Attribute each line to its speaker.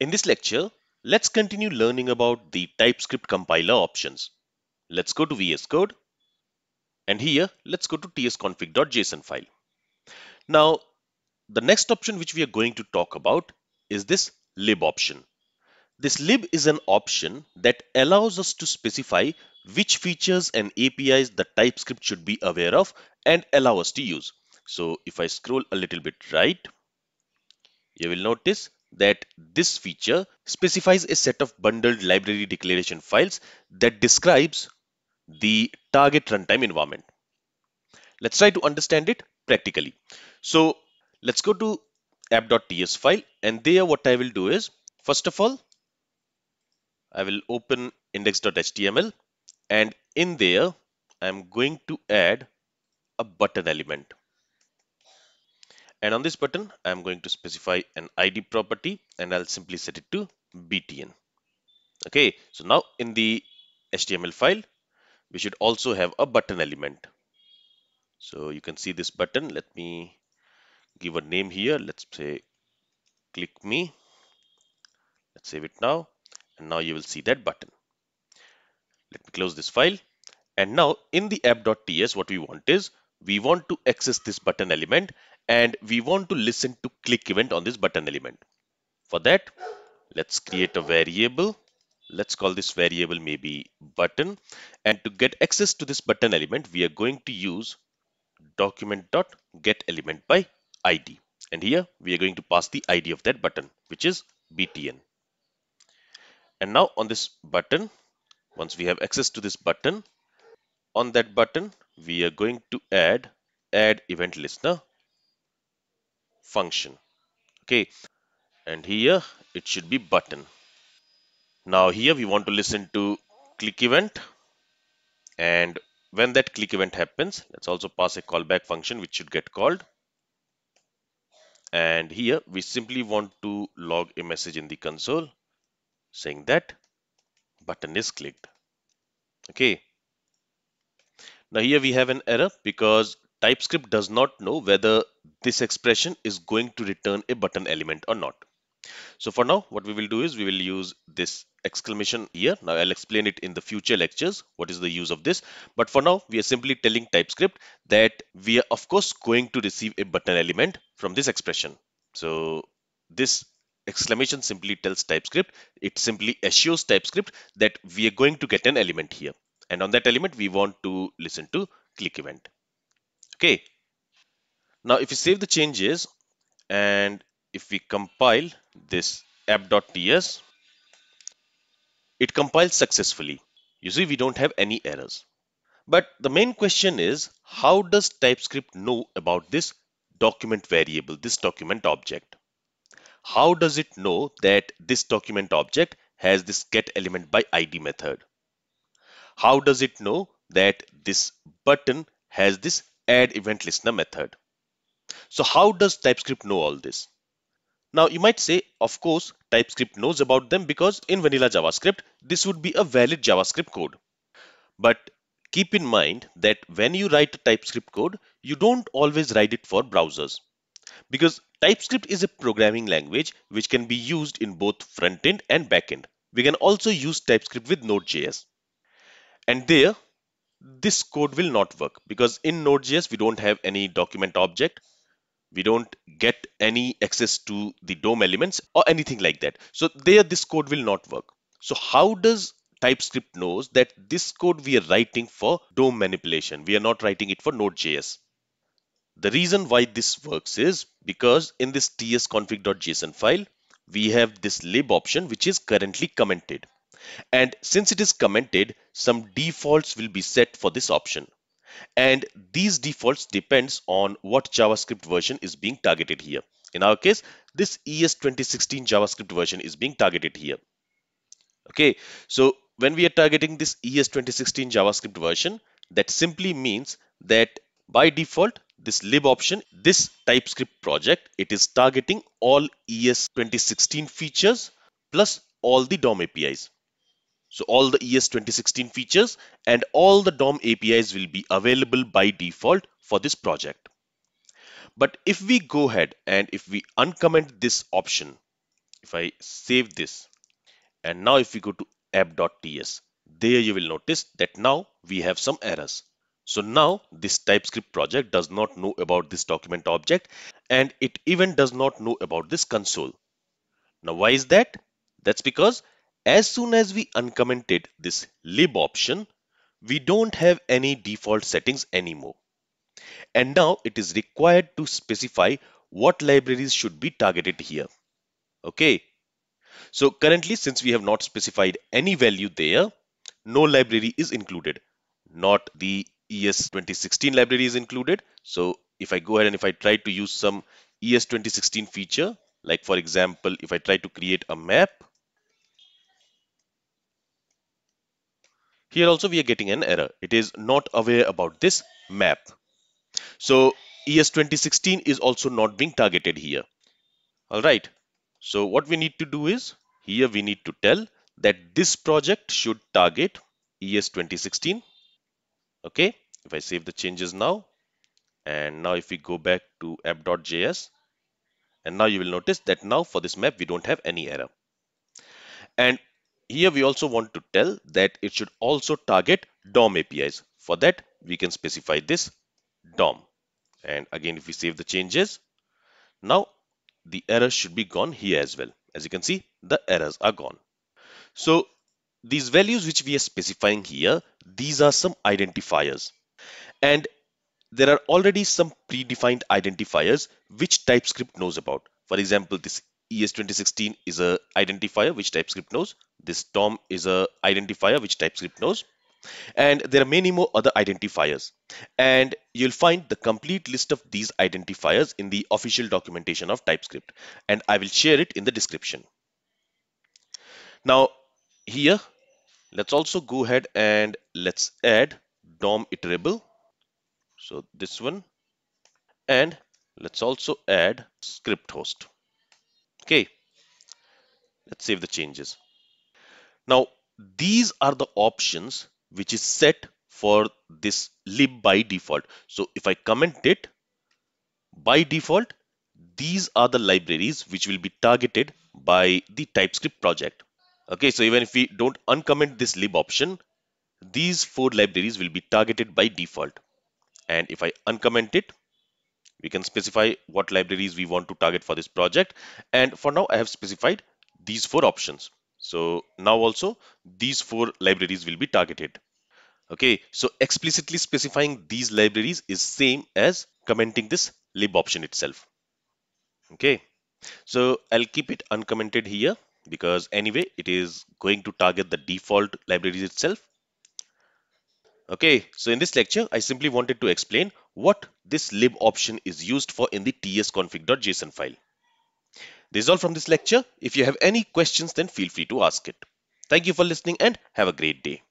Speaker 1: In this lecture, let's continue learning about the TypeScript compiler options. Let's go to VS Code and here let's go to tsconfig.json file. Now the next option which we are going to talk about is this lib option. This lib is an option that allows us to specify which features and APIs the TypeScript should be aware of and allow us to use. So if I scroll a little bit right, you will notice that this feature specifies a set of bundled library declaration files that describes the target runtime environment. Let's try to understand it practically. So let's go to app.ts file and there what I will do is first of all I will open index.html and in there I'm going to add a button element and on this button I'm going to specify an ID property and I'll simply set it to btn okay so now in the HTML file we should also have a button element. So you can see this button. Let me give a name here. Let's say click me. Let's save it now. And now you will see that button. Let me close this file. And now in the app.ts what we want is we want to access this button element and we want to listen to click event on this button element. For that, let's create a variable. Let's call this variable maybe button. And to get access to this button element, we are going to use document.getElementById. by ID. And here we are going to pass the ID of that button, which is btn. And now on this button, once we have access to this button, on that button, we are going to add add event listener function. Okay. And here it should be button. Now here we want to listen to click event. And when that click event happens let's also pass a callback function which should get called. And here we simply want to log a message in the console saying that button is clicked. Okay. Now here we have an error because TypeScript does not know whether this expression is going to return a button element or not. So for now, what we will do is we will use this exclamation here. Now I'll explain it in the future lectures. What is the use of this? But for now, we are simply telling TypeScript that we are of course going to receive a button element from this expression. So this exclamation simply tells TypeScript, it simply assures TypeScript that we are going to get an element here. And on that element, we want to listen to click event. Okay. Now, if we save the changes and if we compile this app.ts, it compiles successfully. You see, we don't have any errors. But the main question is, how does TypeScript know about this document variable, this document object? How does it know that this document object has this get element by ID method? How does it know that this button has this add event listener method. So how does TypeScript know all this? Now you might say, of course, TypeScript knows about them because in vanilla JavaScript, this would be a valid JavaScript code. But keep in mind that when you write a TypeScript code, you don't always write it for browsers. Because TypeScript is a programming language which can be used in both front-end and back-end. We can also use TypeScript with Node.js. And there, this code will not work because in Node.js we don't have any document object. We don't get any access to the DOM elements or anything like that. So there this code will not work. So how does TypeScript knows that this code we are writing for DOM manipulation. We are not writing it for Node.js. The reason why this works is because in this tsconfig.json file, we have this lib option which is currently commented. And since it is commented, some defaults will be set for this option. And these defaults depends on what JavaScript version is being targeted here. In our case, this ES 2016 JavaScript version is being targeted here. Okay, so when we are targeting this ES 2016 JavaScript version, that simply means that by default, this lib option, this TypeScript project, it is targeting all ES 2016 features plus all the DOM APIs. So all the ES 2016 features and all the DOM APIs will be available by default for this project. But if we go ahead and if we uncomment this option if I save this and now if we go to app.ts, there you will notice that now we have some errors. So now this TypeScript project does not know about this document object and it even does not know about this console. Now why is that? That's because as soon as we uncommented this lib option, we don't have any default settings anymore. And now it is required to specify what libraries should be targeted here. Okay. So currently, since we have not specified any value there, no library is included. Not the ES 2016 library is included. So if I go ahead and if I try to use some ES 2016 feature, like for example, if I try to create a map, here also we are getting an error. It is not aware about this map. So ES 2016 is also not being targeted here. All right. So what we need to do is here we need to tell that this project should target ES 2016. Okay. If I save the changes now, and now if we go back to app.js, and now you will notice that now for this map, we don't have any error. And here we also want to tell that it should also target DOM APIs. For that, we can specify this DOM. And again, if we save the changes, now the errors should be gone here as well. As you can see, the errors are gone. So these values which we are specifying here, these are some identifiers. And there are already some predefined identifiers which TypeScript knows about. For example, this ES2016 is a identifier which TypeScript knows. This DOM is a identifier which TypeScript knows. And there are many more other identifiers. And you'll find the complete list of these identifiers in the official documentation of TypeScript. And I will share it in the description. Now, here, let's also go ahead and let's add DOM iterable. So this one. And let's also add script host. Okay. Let's save the changes. Now, these are the options which is set for this lib by default. So if I comment it by default, these are the libraries which will be targeted by the TypeScript project. Okay, so even if we don't uncomment this lib option, these four libraries will be targeted by default. And if I uncomment it, we can specify what libraries we want to target for this project. And for now, I have specified these four options. So now also these four libraries will be targeted. Okay, so explicitly specifying these libraries is same as commenting this lib option itself. Okay, so I'll keep it uncommented here because anyway, it is going to target the default libraries itself. Okay, so in this lecture, I simply wanted to explain what this lib option is used for in the tsconfig.json file. This is all from this lecture. If you have any questions, then feel free to ask it. Thank you for listening and have a great day.